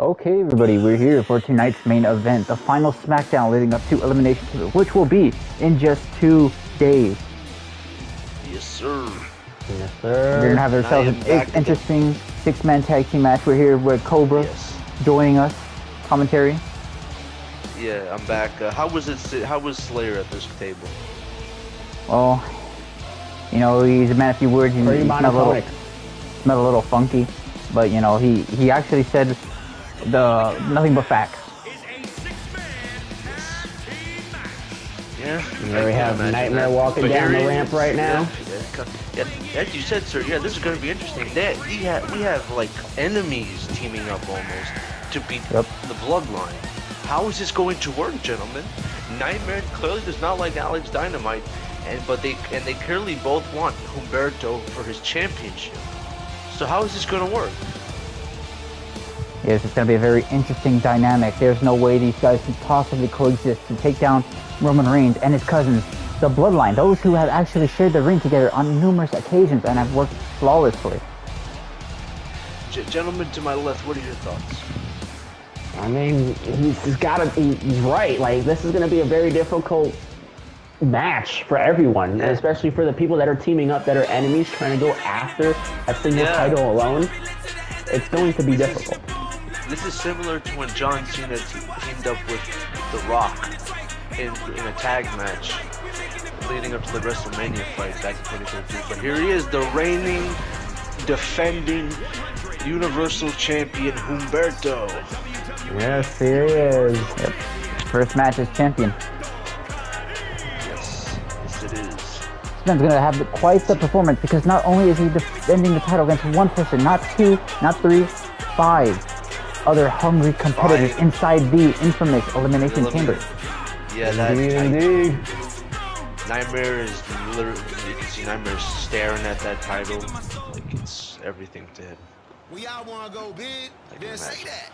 Okay, everybody, we're here for tonight's main event, the final SmackDown leading up to Elimination Chamber, which will be in just two days. Yes, sir. Yes, sir. We're sir. gonna have ourselves an back interesting six-man tag team match. We're here with Cobra Yes. joining us, commentary. Yeah, I'm back. Uh, how was it? How was Slayer at this table? Well, you know, he's a man of few words. He, Pretty he smelled a little, monotonic. smelled a little funky, but you know, he he actually said the nothing but facts. Yeah. There we have Nightmare that. walking But down the he ramp right now. Yeah, yeah, yeah, as you said, sir. Yeah, this is going to be interesting. That we have we have like enemies teaming up almost to beat Yep. the Bloodline. How is this going to work, gentlemen? Nightmare clearly does not like Alex Dynamite, and but they and they clearly both want Humberto for his championship. So how is this going to work? Yes, it's going to be a very interesting dynamic. There's no way these guys can possibly coexist to take down Roman Reigns and his cousins, the Bloodline, those who have actually shared the ring together on numerous occasions and have worked flawlessly. G- gentlemen to my left, what are your thoughts? I mean, he's, he's got to. He, he's right. Like this is going to be a very difficult match for everyone, Yeah. especially for the people that are teaming up that are enemies trying to go after a single Yeah. title alone. It's going to be difficult. This is similar to when John Cena teamed up with The Rock in, in a tag match leading up to the WrestleMania fight back in 2013. But here he is, the reigning, defending Universal Champion Humberto. Yes, here he is. Yep. First match as champion. Yes, yes it is. This man's going to have quite the performance because not only is he defending the title against one person, not two, not three, five other hungry competitors Five. inside the infamous Elimination Chamber. Yeah, that Indeed, I- Nightmare is literally, you can see Nightmare staring at that title like it's everything to him. We all wanna go big, then say that.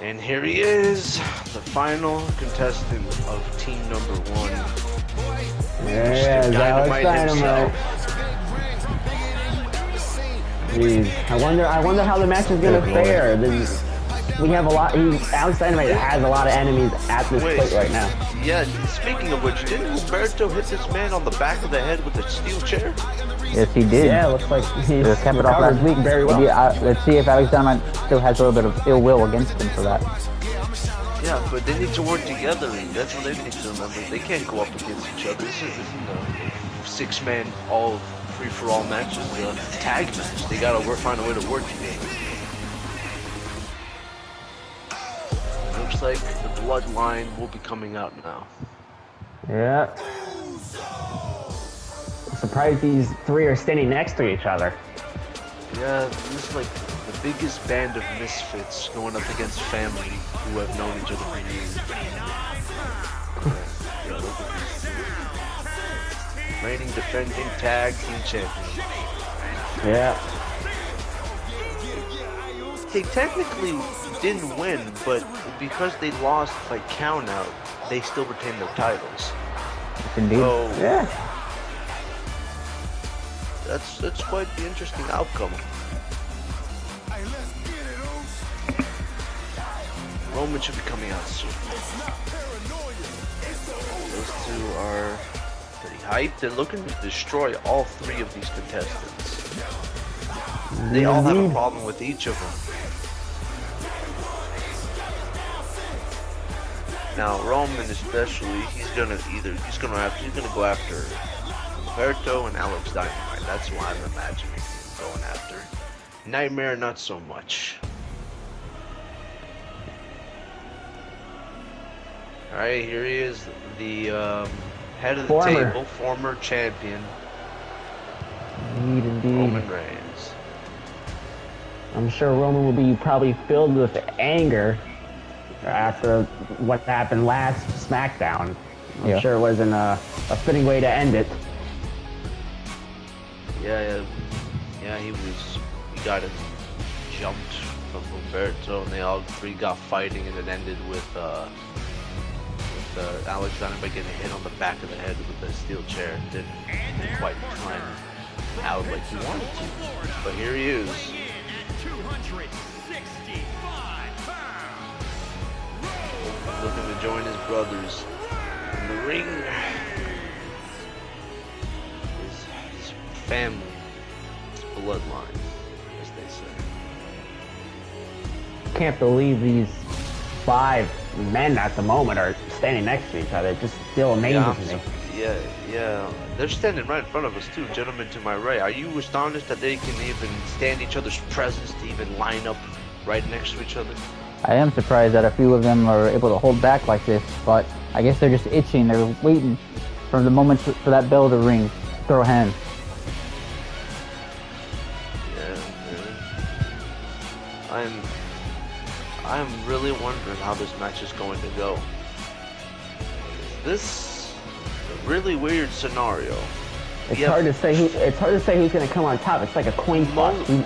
And here he is, the final contestant of team number one. There he is, Dynamite. Jeez, I wonder. I wonder how the match is gonna Good lord. fare. This, we have a lot. He, Alex Dynamite has a lot of enemies at this Wait. plate right now. Yeah, speaking of which, didn't Humberto hit this man on the back of the head with a steel chair? Yes, he did. Yeah, looks like he's Just kept it off recovered last week. very well. Maybe, uh, let's see if Alex Dynamite still has a little bit of ill will against him for that. Yeah, but they need to work together. That's what they need to remember. They can't go up against each other. This is, you know, six-man, all free-for-all matches, a tag match. They gotta work, find a way to work together. Looks like the bloodline will be coming out now. Yeah. Surprised these three are standing next to each other. Yeah, this is like the biggest band of misfits going up against family who have known each other for years. Yeah, yeah, look at these two. Reigning defending tag team champion. Yeah. They technically didn't win, but because they lost by count out, they still retain their titles. Indeed. So Yeah. that's that's quite the interesting outcome. Roman should be coming out soon. Those two are pretty hyped. They're looking to destroy all three of these contestants. They all have a problem with each of them. Now Roman especially, he's gonna either he's gonna have he's gonna go after Humberto and Alex Dynamite. That's why I'm imagining him going after. Nightmare, not so much. Alright, here he is, the um, head of the Former. table, former champion, Indeed, indeed. Roman Reigns. I'm sure Roman will be probably filled with anger after what happened last SmackDown. I'm Yeah. sure it wasn't a, a fitting way to end it. Yeah, yeah, yeah, he was, he got it jumped from Humberto, and they all three got fighting, and it ended with, uh, with uh, Alex Dynamite getting hit on the back of the head with a steel chair. Didn't quite time out like he wanted to, but here he is. Looking to join his brothers in the ring. His, his family, his bloodline, as they say. Can't believe these five men at the moment are standing next to each other. It just still amazes Yeah, me. yeah, yeah. They're standing right in front of us too, gentlemen to my right. Are you astonished that they can even stand each other's presence to even line up right next to each other? I am surprised that a few of them are able to hold back like this, but I guess they're just itching. They're waiting for the moment for for that bell to ring. Throw hands. Yeah, yeah. I'm I'm really wondering how this match is going to go. This a really weird scenario. It's Yeah. hard to say who. It's hard to say who's gonna come on top. It's like a coin toss. Mo-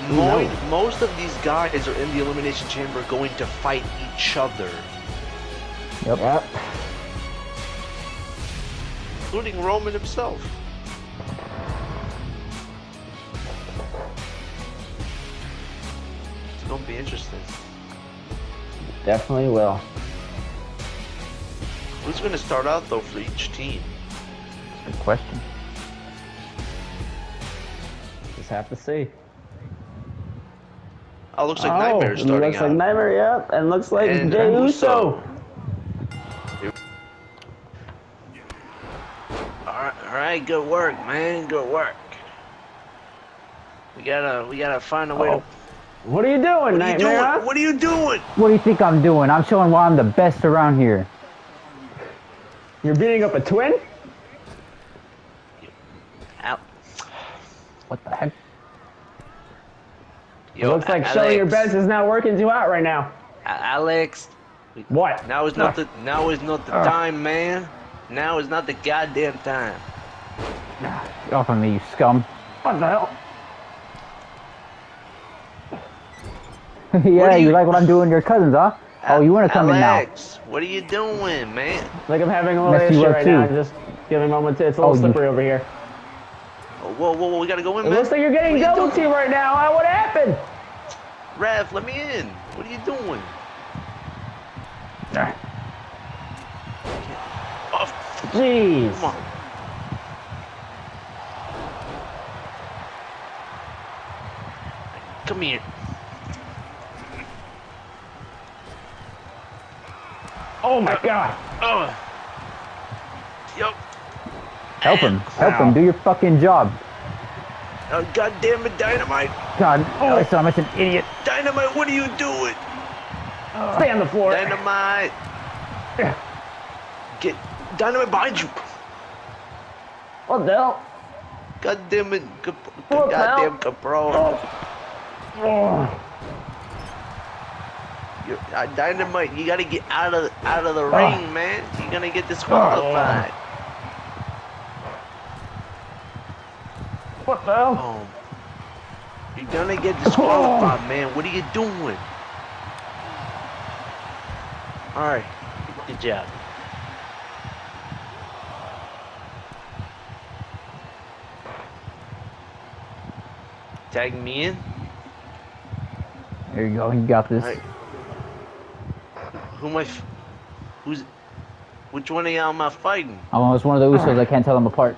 Who- who Mo- knows? most of these guys are in the elimination chamber going to fight each other, Yep. Yep. including Roman himself. It's gonna be interesting. Definitely will. Who's gonna start out though for each team? Good question. Just have to see. Oh, looks like oh, Nightmare's starting looks out. like Nightmare. Yep, and looks like And Jey Uso. Alright, alright, good work, man. Good work. We gotta we gotta find a way Oh, to What are you doing, What are you Nightmare? doing? What are you doing? What do you think I'm doing? I'm showing why I'm the best around here. You're beating up a twin? Ow. What the heck? Yo, looks like Alex, showing your best is not working too out right now. A- Alex, What? now is not the now is not the time, man. Now is not the goddamn time. Get off of me, you scum. What the hell? yeah, you... you- like what I'm doing to your cousins, huh? Oh, you want to come in now? Alex, what are you doing, man? Like I'm having a little Messed you issue up right too. now. Just giving me a moment to. It's a little Oh, you- slippery over here. Whoa, whoa, whoa, we gotta go in, It man. looks like you're getting What you double team right now. What happened? Rev, let me in. What are you doing? Oh, Jeez. come on. Come here. Oh my god. Oh. Yo. Help him. Help Ow. him. Do your fucking job. Oh, God damn it, Dynamite. God, oh, I'm such an idiot. Dynamite, what are you doing? Stay on the floor. Dynamite. Get Dynamite behind you. What the hell? God damn it. Cap- What the hell? Goddamn Capro. Oh. You- uh, Dynamite, you gotta get out of out of the Ah. ring, man. You're gonna get disqualified. What the hell? Um, oh. You're gonna get disqualified, oh. man. What are you doing? Alright. Good job. Tag me in. There you go. You got this. Alright. Who am I? F- who's? Which one of y'all am I fighting? I'm almost one of the Usos. I can't tell them apart.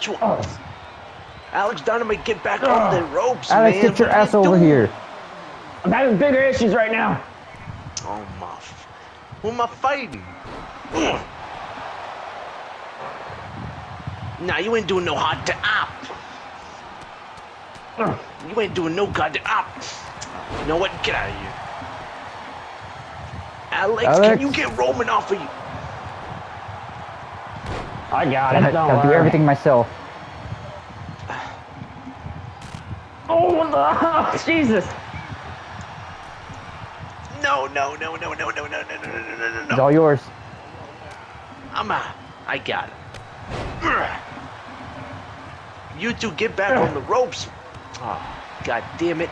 Which one? Oh. Alex Dynamite, get back on the ah. ropes, Alex, man. get your What are you ass over doing? here. I'm having bigger issues right now. Oh my! F- Who am I fighting? Nah, you ain't doing no hot to op. You ain't doing no goddamn op. You know what? Get out of here. Alex, Alex. can you get Roman off of you? I got I it. Don't gotta do everything myself. Oh, what the Jesus. No, no, no, no, no, no, no, no, no, no, no, no, It's all yours. I'm out. I got it. You two get back on the ropes. Oh, God damn it.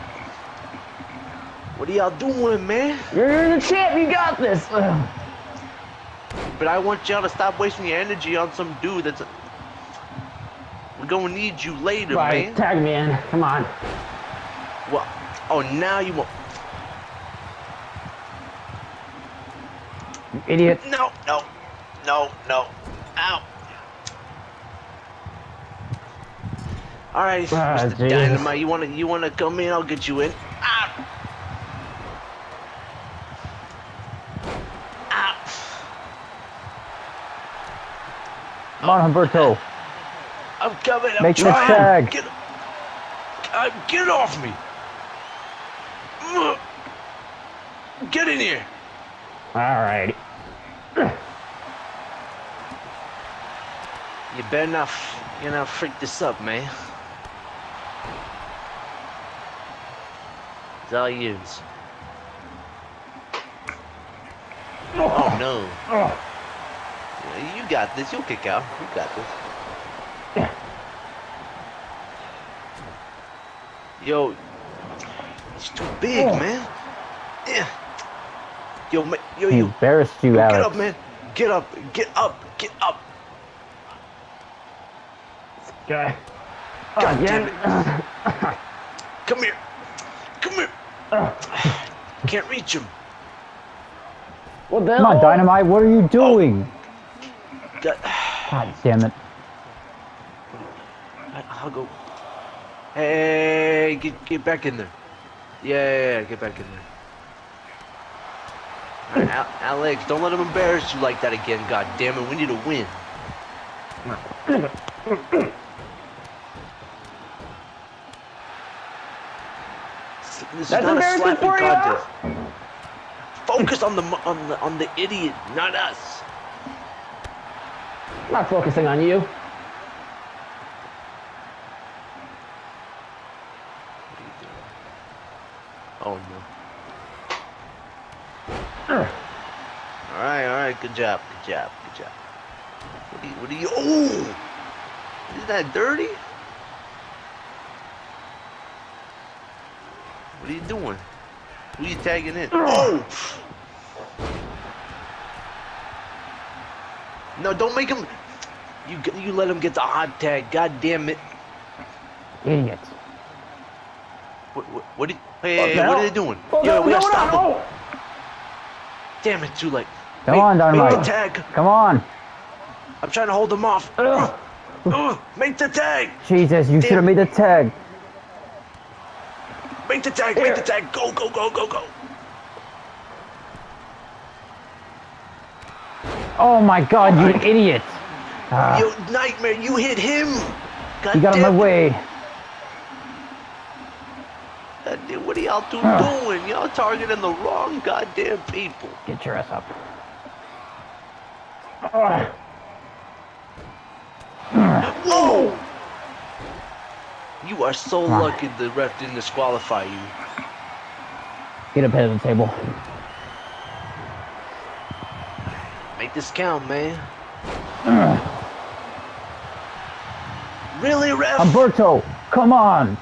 What are y'all doing, man? You're the champ. You got this. But I want y'all to stop wasting your energy on some dude that's. We're gonna need you later, right, man. Tag me in. Come on. What? oh, now you want. You idiot. No, no, no, no. Ow. Alright, ah, Mr. Geez. Dynamite, you wanna you wanna come in? I'll get you in. Come on, Humberto. I'm coming. I'm Make the trying. tag. Get, uh, get off me. Get in here. All right. You better not, f- you know, freak this up, man. It's all yours. Oh no. Oh, Yeah, You got this. You'll kick out. You got this. Yo, it's too big, Oh. man. Yeah. Yo, ma- yo, He you. embarrassed you, Get Alex. up, man. Get up. Get up. Get up. God. Oh, God Again. damn Come here. Come here. Can't reach him. What the Come on, hell? Dynamite. What are you oh. doing? God. God damn it. I'll go. Hey, get get back in there. Yeah, yeah, yeah get back in there. Right, Al- Alex, don't let him embarrass you like that again. God damn it, we need to win. This is That's not a embarrassing slapping for ya. contest. Focus on the on the on the idiot, not us. I'm not focusing on you. Oh no. All right, all right. Good job. Good job. Good job. What are you? What are you? Oh, isn't that dirty? What are you doing? Who are you tagging in? Oh. No, don't make him. You you let him get the hot tag. God damn it. Idiot. What what, what, are, hey, What hey, what are they doing? Oh, Yo, no, we no, gotta stop no, them. Damn it, too late. Come Make- on, Make Dynamite. the tag. Come on. I'm trying to hold them off. Ugh. Ugh, make the tag. Jesus, you should have made the tag. Make the tag. Make the tag. Go, go, go, go, go. Oh my god, you idiot. Ah, Yo, Nightmare, you hit him. God you got in my way. God damn, what are y'all Ah. doing? Y'all targeting the wrong goddamn people. Get your ass up. Whoa! You are so Ah. lucky the ref didn't disqualify you. Get up head of the table. Make this count, man. Really, ref? Humberto, come on.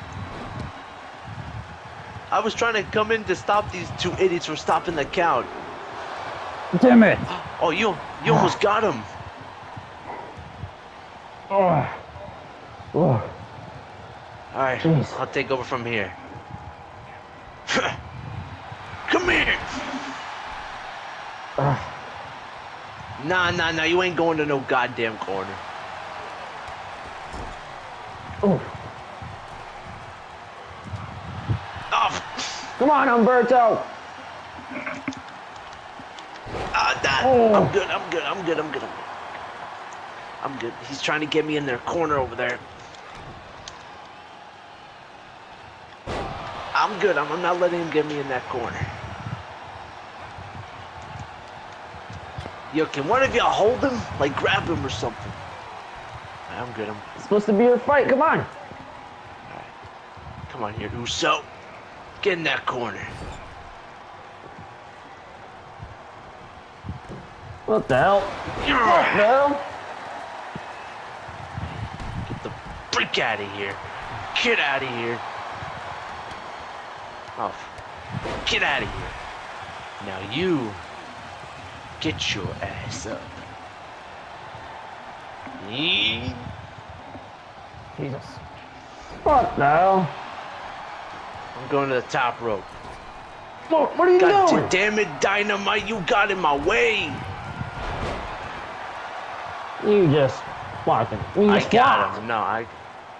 I was trying to come in to stop these two idiots from stopping the count. Damn it. Oh, you you almost got him. Ugh. Oh. All right, Jeez. I'll take over from here. Come here. Ugh. Nah, nah, nah. You ain't going to no goddamn corner. Ooh. Oh, Come on, Humberto. ah, that. Oh. I'm good. I'm good. I'm good. I'm good. I'm good. I'm good. He's trying to get me in their corner over there. I'm good. I'm, I'm not letting him get me in that corner. Yo, can one of y'all hold him? Like grab him or something. I'm good. I'm It's supposed to be your fight. Come on. Come on here, Uso. Get in that corner. What the hell? What the Get the freak out of here. Get out of here. Oh, get out of here. Now you get your ass up. Yee. Jesus. What the hell? I'm going to the top rope. Look, what are you God doing? damn it, Dynamite, you got in my way. You just flopping. You I got flopped. him. No, I,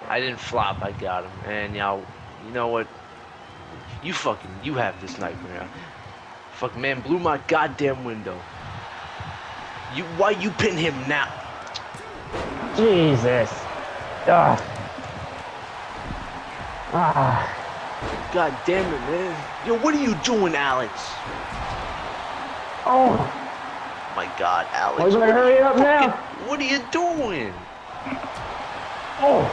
I didn't flop. I got him. And y'all, you know what? You fucking, you have this nightmare. Fuck man, blew my goddamn window. You, why you pin him now? Jesus. Ugh. Ah. God damn it, man. Yo, what are you doing, Alex? Oh. My God, Alex. Better what hurry up now. What are you doing? Oh.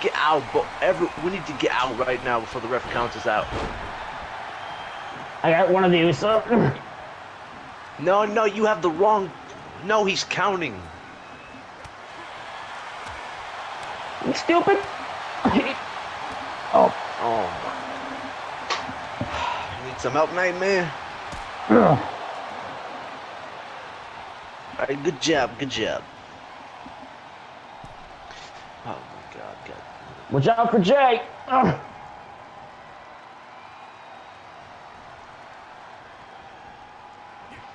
Get out, but every we need to get out right now before the ref counts us out. I got one of these. So. No, no, you have the wrong. No, he's counting. You stupid. Oh. Oh. my. Need some help, nightmare. Ugh. All right, good job, good job. Oh my God, God. Watch out for Jey. Ugh.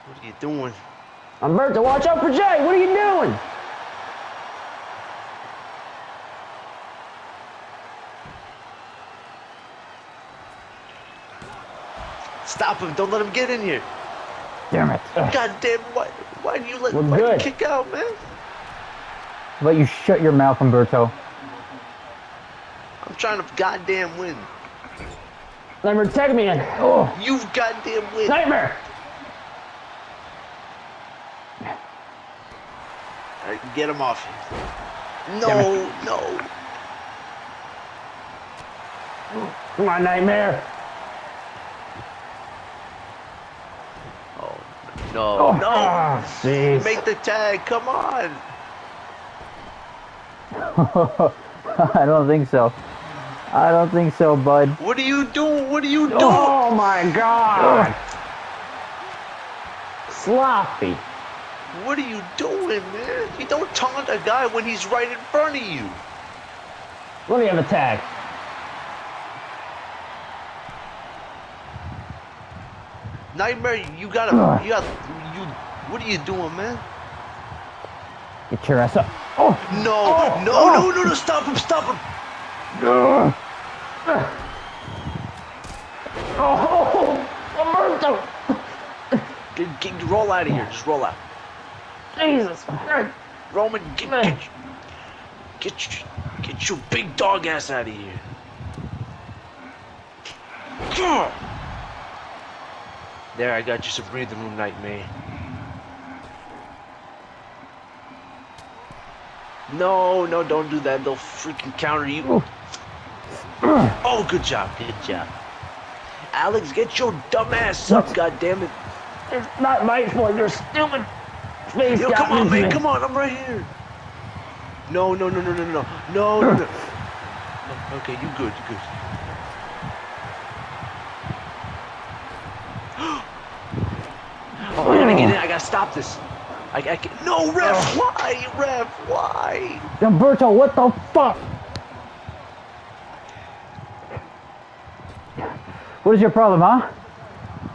What are you doing? I'm Humberto, watch out for Jey. What are you doing? Stop him! Don't let him get in here. Damn it. God damn! Why? Why do you let? We're good. kick out, man? But you shut your mouth, Humberto. I'm trying to goddamn win. Nightmare, tag me in. Oh. you've goddamn win. Nightmare. All right, get him off. Damn No, no. Come on, Nightmare. No, Oh. no. Make the tag. Come on. I don't think so. I don't think so, bud. What are you doing? What are you doing? Oh my God. Sloppy. What are you doing, man? You don't taunt a guy when he's right in front of you. Let me have a tag. Nightmare, you gotta, Ugh. you got, you. What are you doing, man? Get your ass up. Oh. No, Oh, no, oh. no, no, no! Stop him! Stop him! Ugh. Oh, oh Humberto. Get, get, roll out of here. Just roll out. Jesus. Roman, get, get, get, your- get your big dog ass out of here. Gah! There, I got you some breathing room, Nightmare. No, no, don't do that. They'll freaking counter you. Oh, good job. Good job. Alex, get your dumb ass up, goddammit. It's not my fault. You're stupid face Yo, come on, man. Come on. I'm right here. No, no, no, no, no, no. No, no, no. Okay, you good. You good. Gotta get in. Oh. I gotta stop this. I, I can No, ref, oh. why, ref, why? Humberto, what the fuck? What is your problem, huh?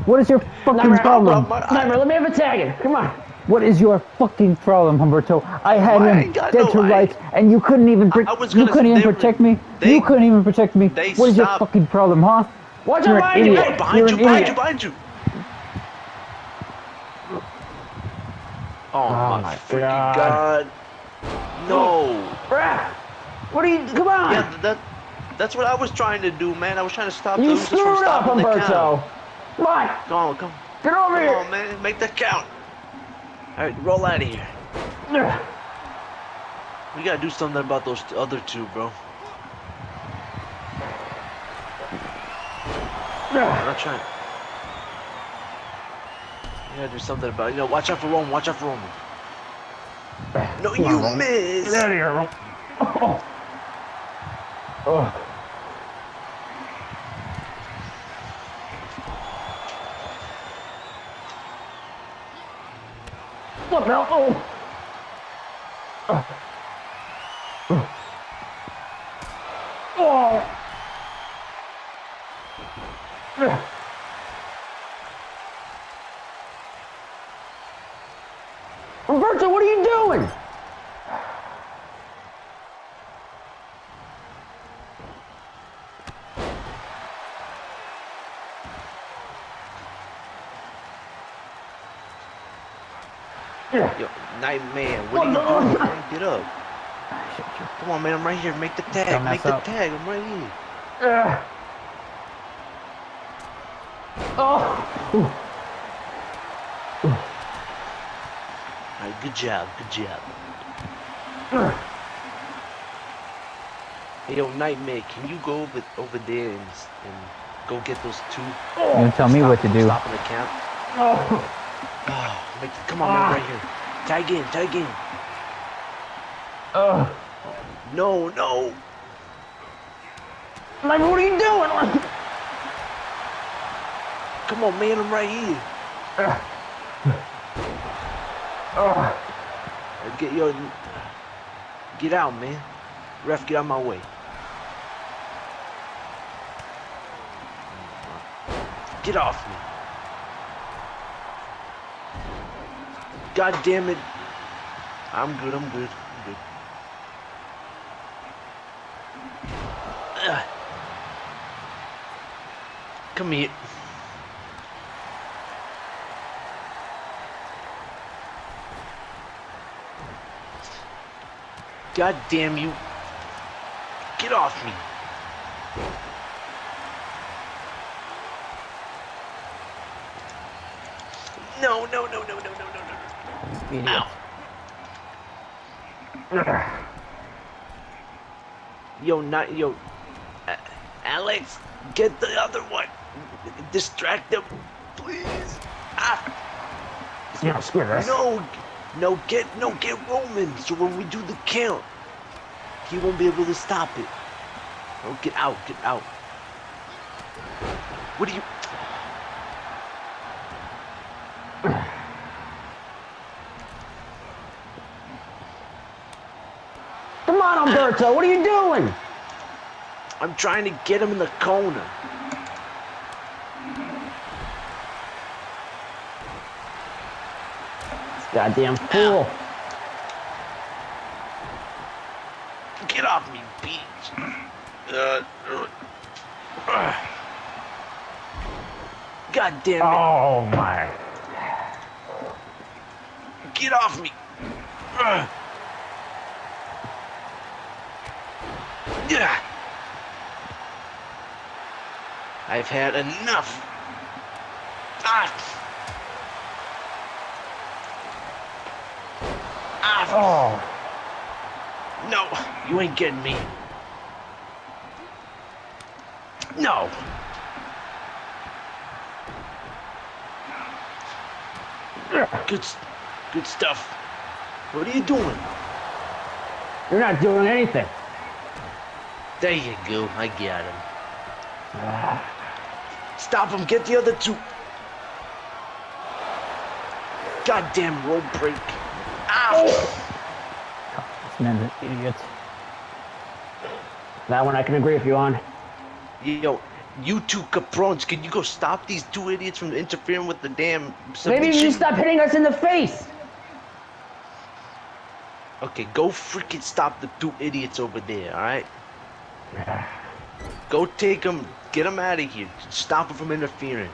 What is your fucking Nightmare, problem? my- Nightmare, let me have a tag in. Come on. What is your fucking problem, Humberto? I had Why? Him got dead no- to rights, and you couldn't even pro- I was you couldn't even they were- protect me. they- you couldn't even protect me. they What is your fucking problem, huh? Watch You're out an behind you. idiot. Hey, Behind You're you, an behind idiot. you, behind you. Oh, Oh my, freaking God. god. No. Brad, what are you? Come on. Yeah, that that's what I was trying to do, man. I was trying to stop you losers from screwed up, stopping the count. Humberto. Come on. Come on, come, Get over come here. on, man. Make the count. All right, roll out of here. We gotta do something about those other two, bro. I'm not trying. We gotta do something about. it. You know, watch out for Roman. Watch out for Roman. No, Come you Roman. missed. Get out of here. Ro- Oh. Oh. What the hell? Oh. Oh. Roberto, what are you doing? Yo, Nightmare, what are you doing, man? Get up. Come on, man, I'm right here. Make the tag. Don't Make the up. tag. I'm right here. Ugh. Oh. Ooh. All right, good job. Good job. Ugh. Hey, yo, Nightmare, can you go over over there and, and go get those two? Oh. You don't tell me what to do. Stop in the camp. Oh. Oh, come on, Ah. man, right here. Tag in, tag in. Oh. No, no. Like, what are you doing? Come on, man, I'm right here. Ugh. Get your, get out, man. Ref, get out my way. Get off me. God damn it. I'm good, I'm good, I'm good. Come here. God damn you. Get off me. No, no, no, no, no. Idiot. Ow. Yo, not yo. Uh, Alex, get the other one. Distract them, please. Ah, this. no, no, get no, get Roman. So when we do the count, he won't be able to stop it. Oh, get out, get out. What are you? On, Humberto, what are you doing? I'm trying to get him in the corner. Goddamn fool. Get off me, bitch. Uh, uh, uh. God damn it. Oh my. Get off me! Ugh. Yeah. I've had enough. Ah. Ah. Oh. No, you ain't getting me. No. Good, good stuff. What are you doing? You're not doing anything. There you go. I got him. Stop him. Get the other two. Goddamn rope break. Ow. This man's an idiot. That one I can agree with you on. Yo, you two caprons, can you go stop these two idiots from interfering with the damn Maybe submission? you should stop hitting us in the face. Okay, go freaking stop the two idiots over there, alright? Go take them, get them out of here. Stop them from interfering.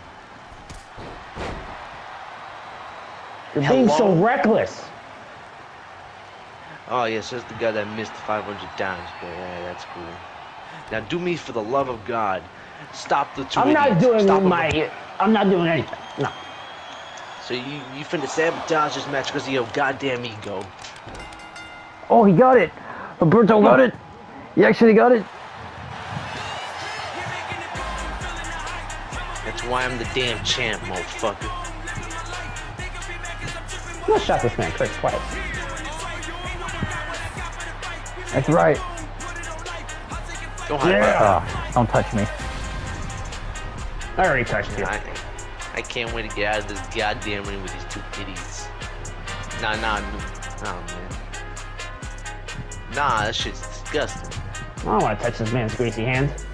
You're being so reckless. Oh, yes, that's the guy that missed 500 times, but yeah, that's cool. Now, do me for the love of God. Stop the two I'm not idiots. doing Stop my. I'm not doing anything. No. So you, you finna sabotage this match because of your goddamn ego. Oh, he got it. Roberto got it. He actually got it. Why I'm the damn champ, motherfucker. Let's shot this man Chris twice. That's right. Don't Yeah. Oh, don't touch me. I already touched you. I, I can't wait to get out of this goddamn ring with these two idiots. Nah, nah, nah, man. Nah, that shit's disgusting. I don't want to touch this man's greasy hands.